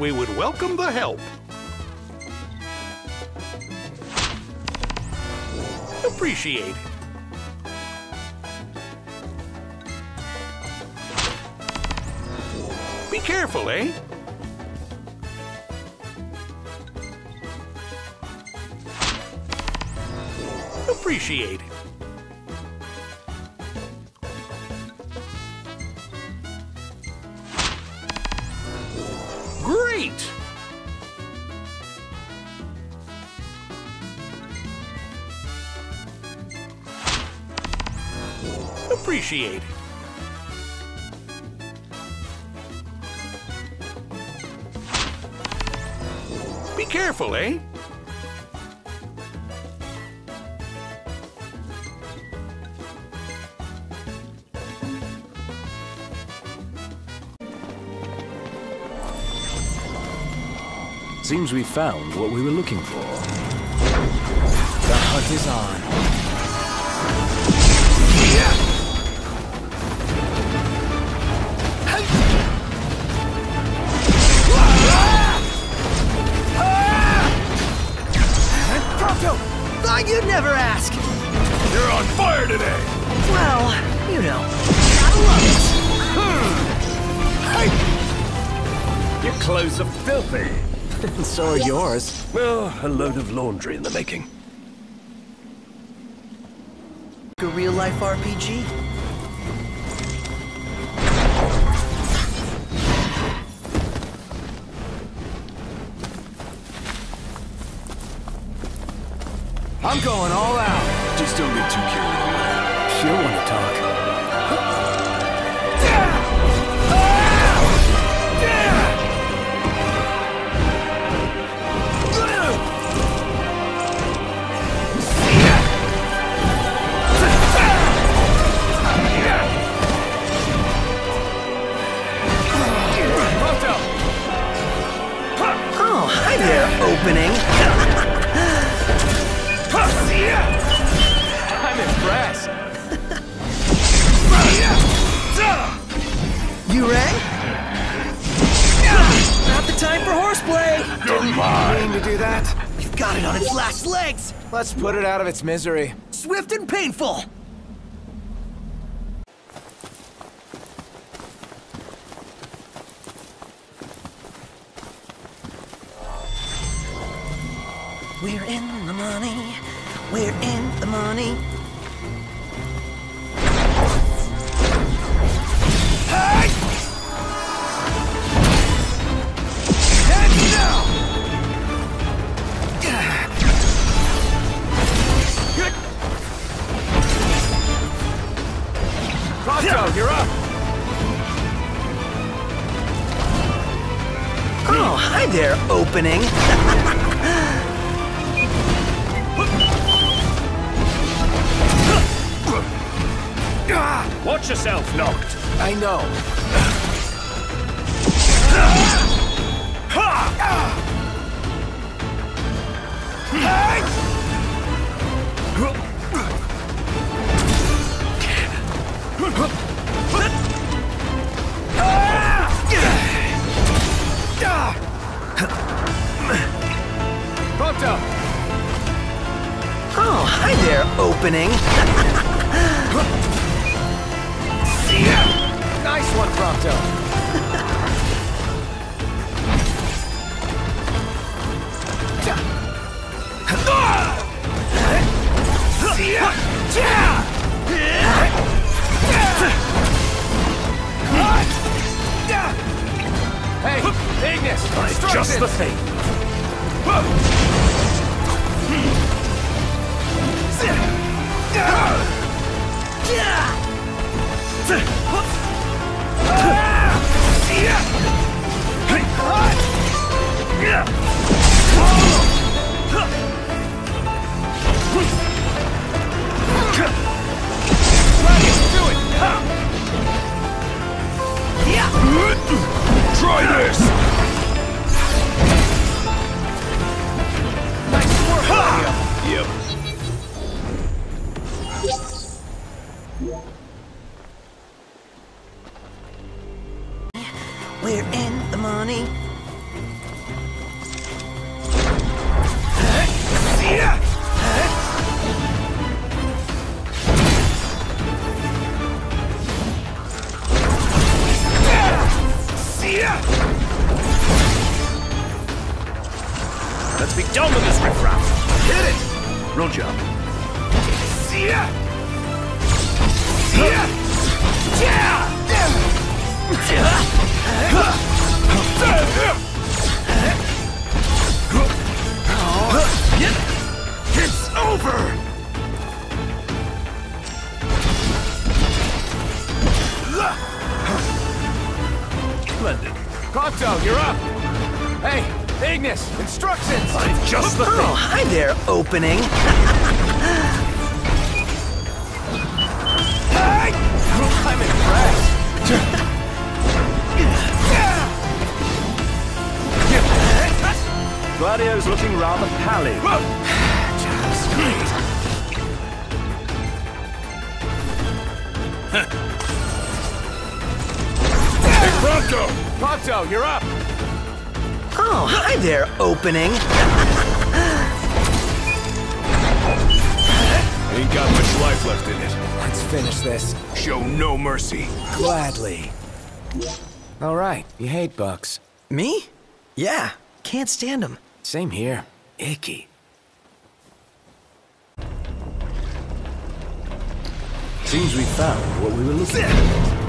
we would welcome the help. Appreciate it. Be careful, eh? Appreciate it. Appreciate it. Be careful, eh? Seems we found what we were looking for. The hunt is on. Prompto! Thought you'd never ask! You're on fire today! Well, you know. Gotta love it! Hey, Your clothes are filthy. And so are yours. Well, a load of laundry in the making. A real life RPG? I'm going all out. Just don't get too carried away. Sure want to talk. Not the time for horseplay! Didn't mean to do that. You've got it on its last legs! Let's put it out of its misery. Swift and painful! We're in the money. We're in the money. You're up. Oh, hi there, opening. Watch yourself, Noct. I know. Ignis. Just the thing. Try We're in the money. Let's be done with this riffraff! Hit it! Roger. job. See ya! See ya! Yeah! It's over! Splendid. You're up! Hey, Ignis, instructions! I'm just the Oh, thing. hi there, opening. Hey! I'm impressed. Gladio's looking rather pallid. Just great. Pronto! Prompto, you're up! Oh, hi there, opening. Ain't got much life left in it. Let's finish this. Show no mercy. Gladly. All right, you hate bucks. Me? Yeah, can't stand them. Same here. Icky. Seems we found what we were looking for.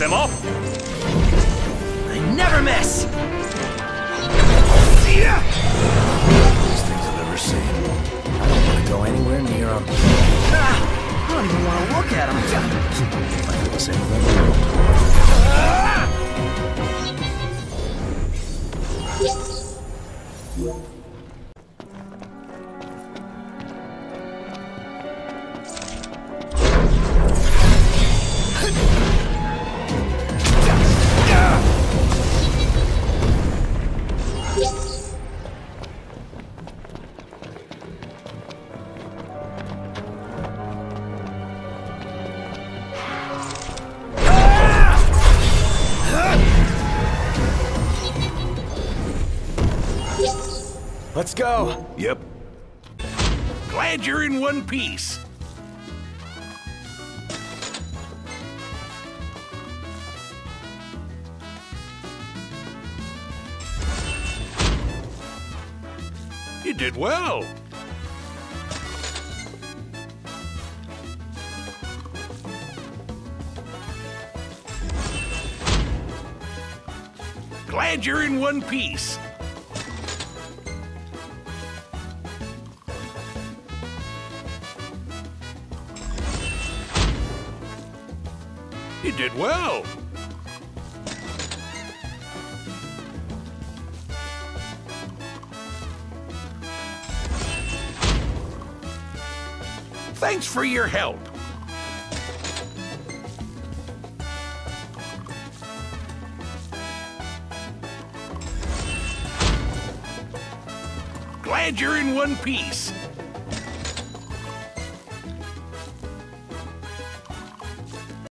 Them off. I never miss. These things I've ever seen. I don't want to go anywhere near him. Ah, I don't even want to look at them. I feel the same way. Let's go. Yep. Glad you're in one piece. Did well. Glad you're in one piece. You did well. Thanks for your help. Glad you're in one piece.